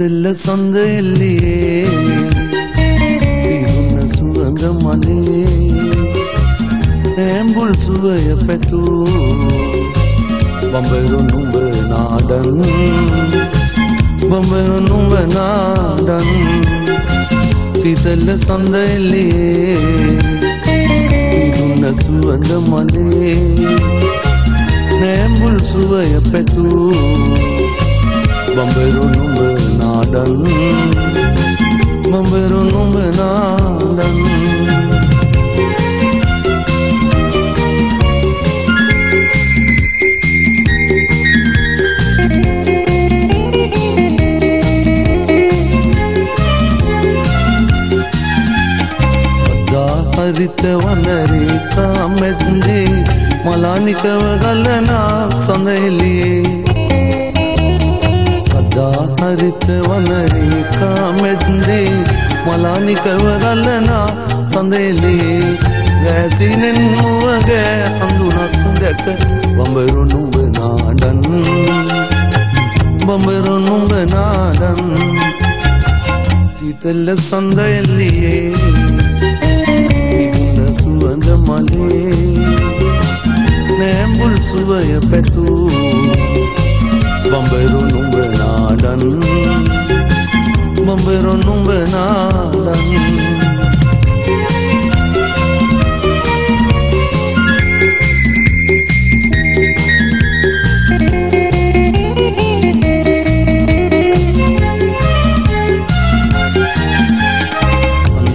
සීතල්ල සඳෙල්ලියේ. පිරුණ සුවඳ මලේ. ඇම්බුල් සුවය පැtuu බඹරු නුඹ නාඩන් බඹරු නුඹ නාඩන් සීතල්ල සඳෙල්ලියේ. පිරුණ සුවඳ මලේ. නෑම්බුල් සුවය පැtuu බඹරු නුඹ නාඩන් බඹරු නුඹ නාඩන් සදා හරිත වනරේකා මැද්දේ මලානිකව ගලනා සඳහෙලියේ හරිත වනරේකා මැද්දේ මලානිකව ගලනා සඳහෙලියේ රැසිනෙන් මුවගෑ හඳුනක් දැක බඹරු නුඹ නාඩන් බඹරු නුඹ නාඩන් සීතල්ල සඳෙල්ලියේ ඉදුන සුවඳ මලේ නෑම්බුල් සුවය පැtuu බඹරු නුඹ නාඩන් බඹරු නුඹ නාඩන්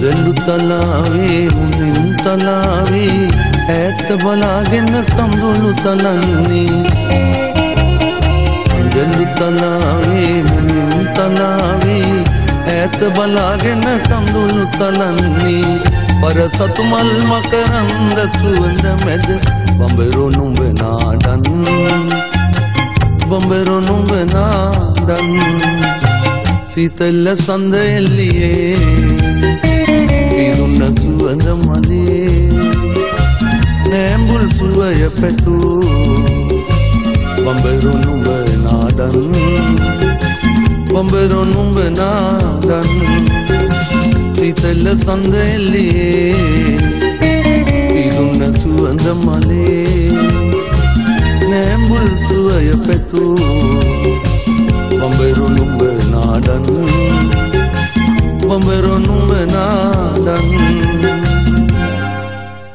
සඳලු තලාවේ මුලින් තලාවේ ඇත්ත බලාගෙන කඳුළු සලන්නේ සඳලු තලාවේ මුලින් තලාවේ. ඇත්ත බලාගෙන කඳුළු සලන්නේ පර සතු මල් මකරන්ද සුවඳ මැද බඹරු නුඹ නාඩන් බඹරු නුඹ නාඩන් සීතල්ල සඳ එල්ලියේ පිරුණ සුවඳ මලේ. නෑම්බුල් සුවය පැtuu බඹරු නුඹ nadan ಬೊಂಬೆರೋ ನುಂಬ ನಾದನ್ ಸೀತಲ ಸಂದೆಯಲ್ಲಿ ಇರುಣ ಸುವಂದ ಮಲೆ ನೇಂಬುಲ್ ಸುವಯ ಪೆತು ಬೊಂಬೆರೋ ನುಂಬ ನಾಡನ್ ಬೊಂಬೆರೋ